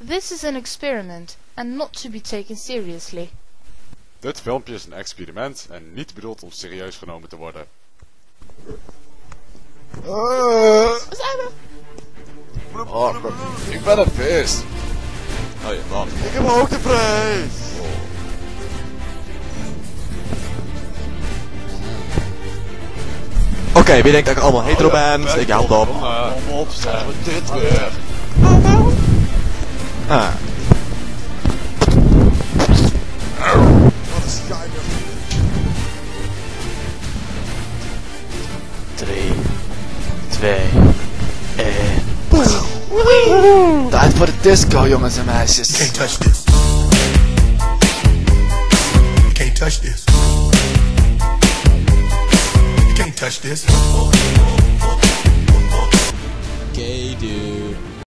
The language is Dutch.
This is an experiment and not to be taken seriously. Dit filmpje is een experiment en niet bedoeld om serieus genomen te worden. Oh, ik ben een vis. Oh ja, man. Ik heb hoogteprijs! Oké, wie denkt dat ik allemaal hetero ben? Je hand op. Kom op, zijn we dit weer. Schijner. Drie, voor de disco, jongens en meisjes. Can't touch this. Can't touch this. Can't touch this.